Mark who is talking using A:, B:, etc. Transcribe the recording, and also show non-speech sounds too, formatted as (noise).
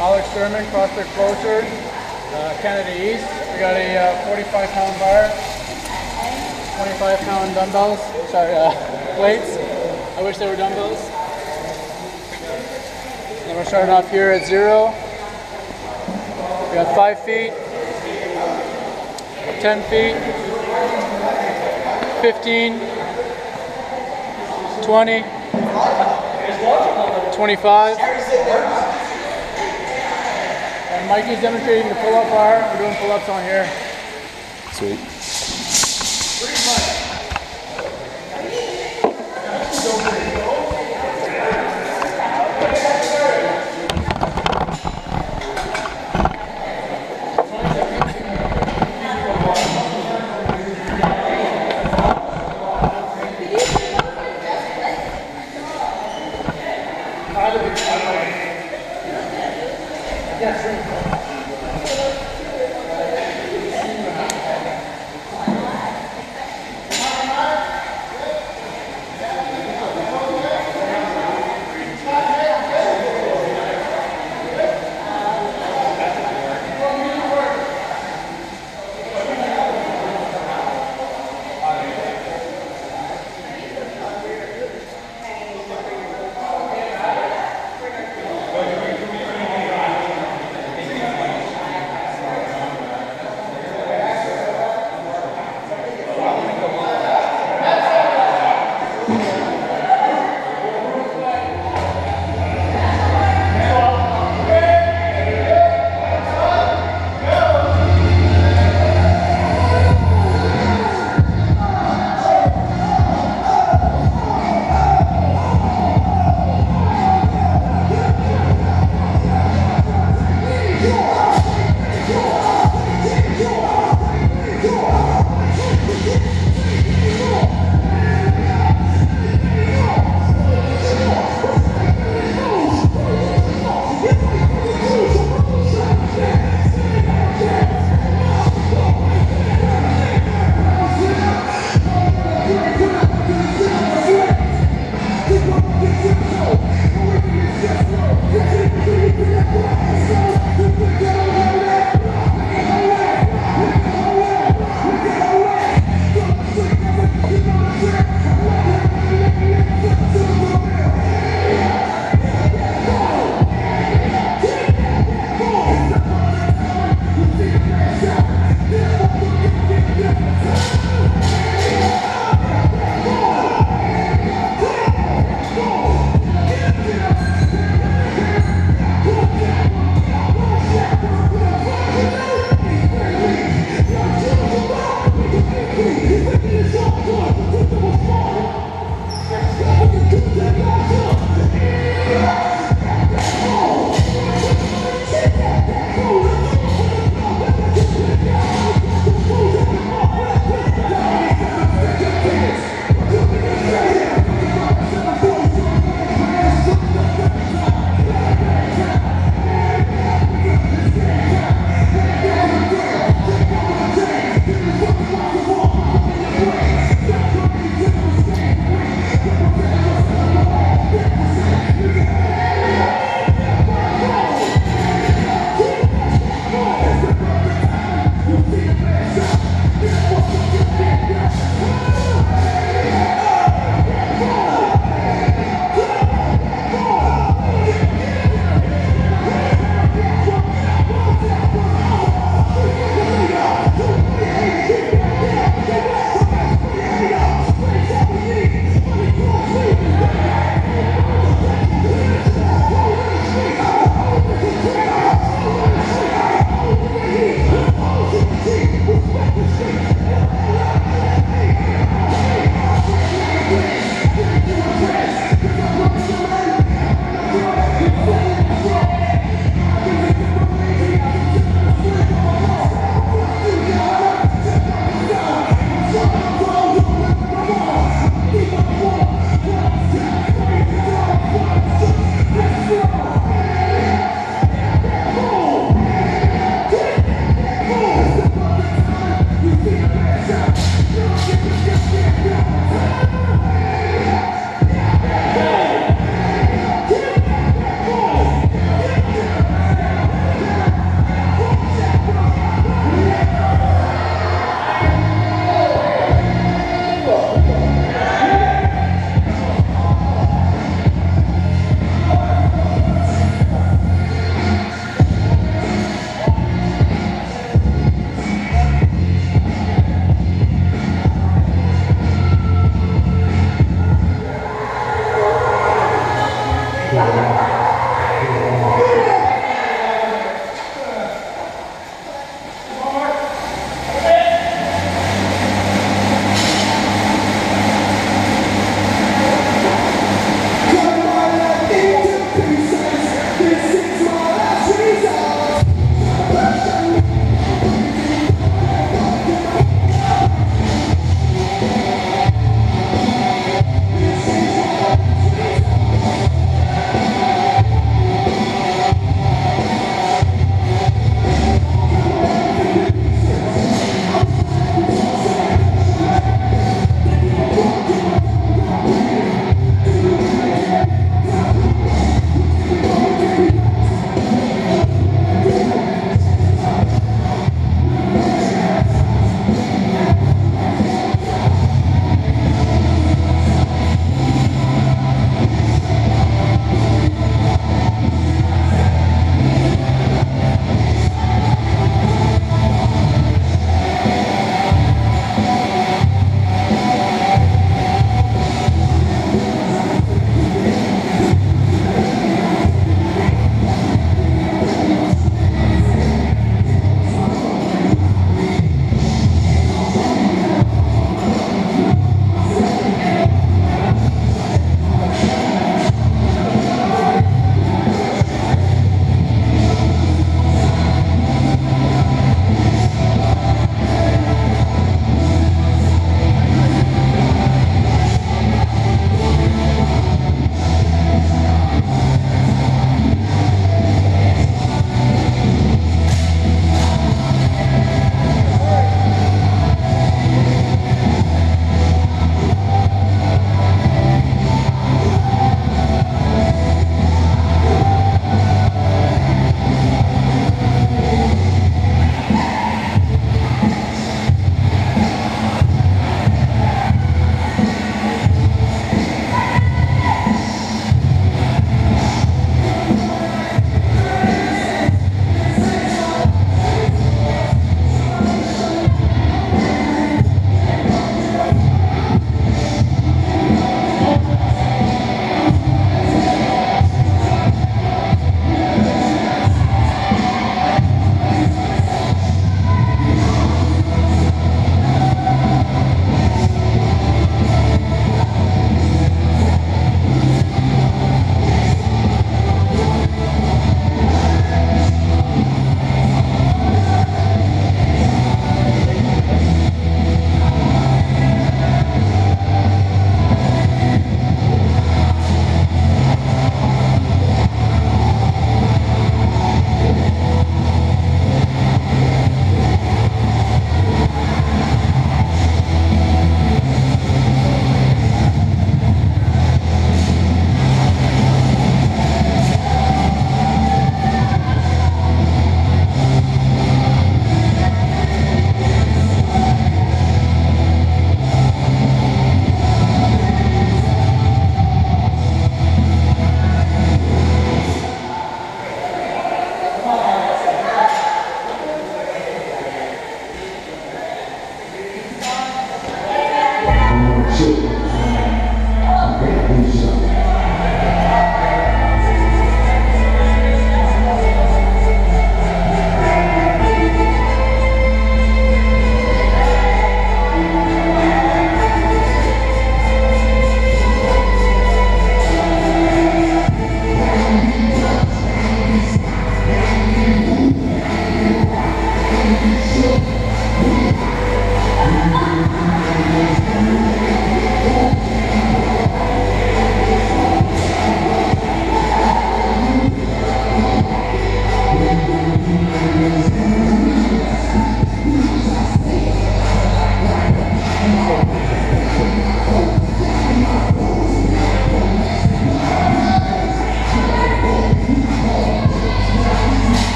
A: Alex Durnam, CrossFit Closer, uh, Canada East. We got a uh, 45 pound bar, 25 pound dumbbells, sorry, uh, (laughs) weights. I wish they were dumbbells. And we're starting off here at zero. We got five feet, 10 feet, 15, 20, 25. Mikey's demonstrating the pull-up bar. We're doing pull-ups on here.
B: Sweet.